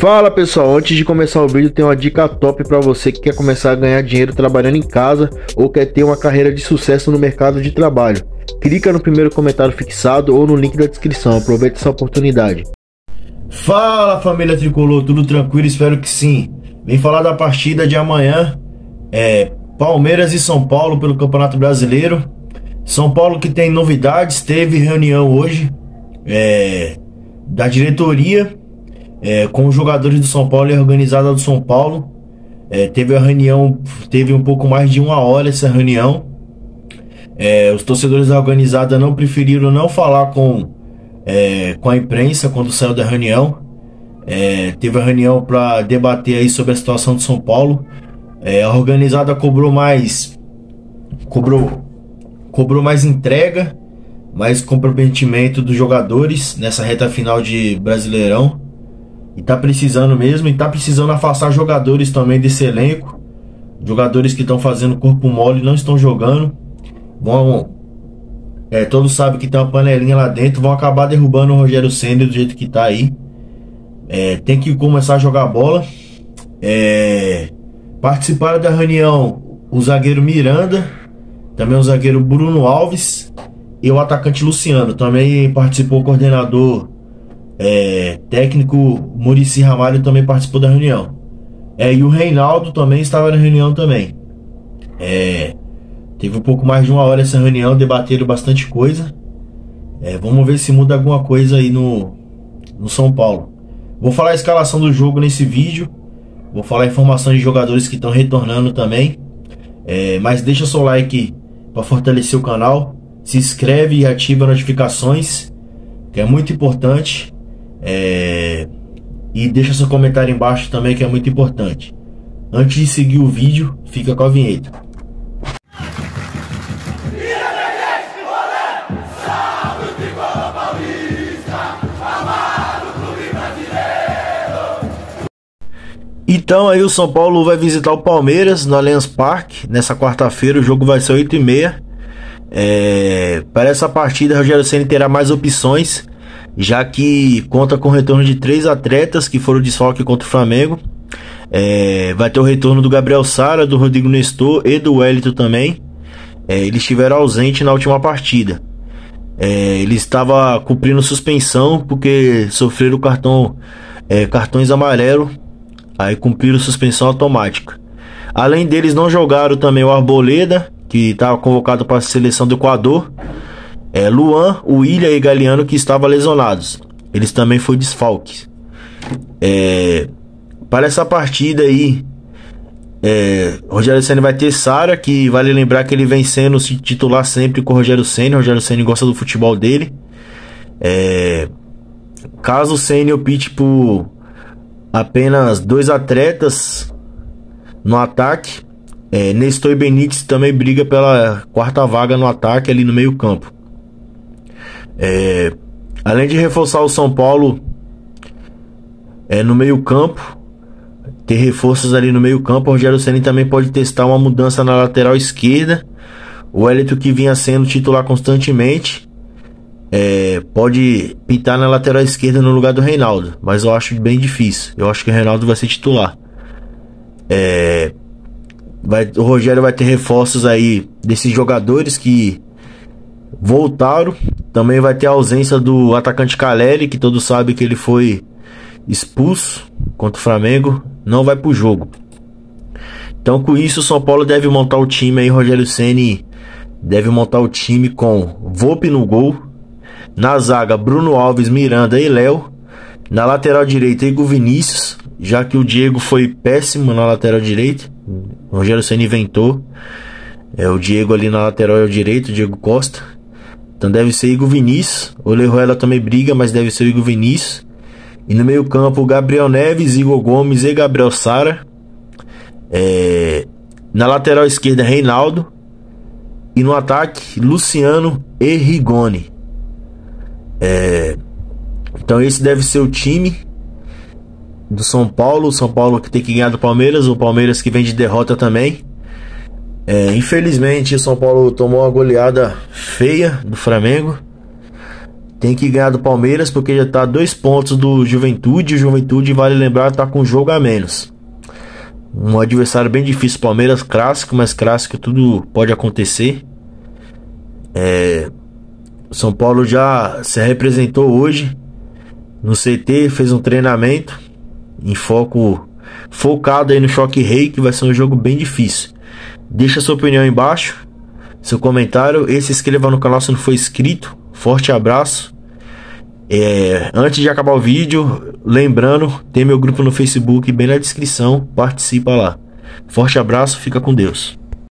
Fala pessoal, antes de começar o vídeo tem uma dica top para você que quer começar a ganhar dinheiro trabalhando em casa ou quer ter uma carreira de sucesso no mercado de trabalho. Clica no primeiro comentário fixado ou no link da descrição, aproveite essa oportunidade. Fala família tricolor, tudo tranquilo? Espero que sim. Vem falar da partida de amanhã, é Palmeiras e São Paulo pelo Campeonato Brasileiro. São Paulo que tem novidades, teve reunião hoje é, da diretoria é, com os jogadores do São Paulo e a organizada do São Paulo. É, teve a reunião, teve um pouco mais de uma hora essa reunião. É, os torcedores da organizada não preferiram não falar com, é, com a imprensa quando saiu da reunião. É, teve a reunião para debater aí sobre a situação do São Paulo. É, a organizada cobrou mais, cobrou, cobrou mais entrega, mais comprometimento dos jogadores nessa reta final de Brasileirão. E tá precisando mesmo, e tá precisando afastar jogadores também desse elenco. Jogadores que estão fazendo corpo mole não estão jogando. Vão. É, todos sabem que tem uma panelinha lá dentro. Vão acabar derrubando o Rogério Senna do jeito que tá aí. É, tem que começar a jogar bola. É, participaram da reunião o zagueiro Miranda, também o zagueiro Bruno Alves e o atacante Luciano. Também participou o coordenador é, técnico Murici Ramalho também participou da reunião. É, e o Reinaldo também estava na reunião também. É, teve um pouco mais de uma hora essa reunião, debateram bastante coisa. É, vamos ver se muda alguma coisa aí no, no São Paulo. Vou falar a escalação do jogo nesse vídeo. Vou falar informações de jogadores que estão retornando também. É, mas deixa seu like para fortalecer o canal. Se inscreve e ativa notificações, que é muito importante. É... E deixa seu comentário embaixo também que é muito importante. Antes de seguir o vídeo, fica com a vinheta. Então aí o São Paulo vai visitar o Palmeiras no Allianz Parque nessa quarta-feira. O jogo vai ser 8 e meia. É, para essa partida, Rogério Ceni terá mais opções já que conta com o retorno de três atletas que foram desfalque contra o Flamengo. É, vai ter o retorno do Gabriel Sara, do Rodrigo Nestor e do Wellington também. É, eles estiveram ausentes na última partida. É, ele estava cumprindo suspensão porque sofreram cartão, é, cartões amarelos, aí cumpriram suspensão automática. Além deles, não jogaram também o Arboleda, que estava convocado para a seleção do Equador é, Luan, William e Galeano que estavam lesionados. Eles também foram desfalques. É, para essa partida aí, é, Rogério Senna vai ter Sara, que vale lembrar que ele vem sendo titular sempre com o Rogério Senna. O Rogério Senna gosta do futebol dele. É, caso o Senna opte por apenas dois atletas no ataque, é, Nestor e Benítez também briga pela quarta vaga no ataque ali no meio campo. É, além de reforçar o São Paulo é, no meio-campo, ter reforços ali no meio-campo, o Rogério Ceni também pode testar uma mudança na lateral esquerda. O Elito que vinha sendo titular constantemente é, pode pintar na lateral esquerda no lugar do Reinaldo, mas eu acho bem difícil. Eu acho que o Reinaldo vai ser titular. É, vai, o Rogério vai ter reforços aí desses jogadores que voltaram. Também vai ter a ausência do atacante Caleri, que todos sabem que ele foi expulso contra o Flamengo, não vai pro jogo. Então com isso o São Paulo deve montar o time aí, Rogério Ceni deve montar o time com Volpe no gol, na zaga Bruno Alves, Miranda e Léo, na lateral direita Igor Vinícius, já que o Diego foi péssimo na lateral direita, o Rogério Ceni inventou. É o Diego ali na lateral direito, Diego Costa. Então deve ser Igor Vinícius. O Leruela também briga, mas deve ser Igor Vinícius. E no meio campo, Gabriel Neves, Igor Gomes e Gabriel Sara. É... Na lateral esquerda, Reinaldo. E no ataque, Luciano e Rigoni. É... Então esse deve ser o time do São Paulo. O São Paulo que tem que ganhar do Palmeiras. O Palmeiras que vem de derrota também. É, infelizmente, o São Paulo tomou uma goleada feia do Flamengo. Tem que ganhar do Palmeiras porque já tá dois pontos do Juventude. O Juventude, vale lembrar, tá com um jogo a menos. Um adversário bem difícil. Palmeiras clássico, mas clássico tudo pode acontecer. É, São Paulo já se representou hoje no CT, fez um treinamento em foco focado aí no choque rei, que vai ser um jogo bem difícil. Deixa sua opinião aí embaixo, seu comentário e se inscreva no canal se não for inscrito. Forte abraço. É, antes de acabar o vídeo, lembrando, tem meu grupo no Facebook bem na descrição, participa lá. Forte abraço, fica com Deus.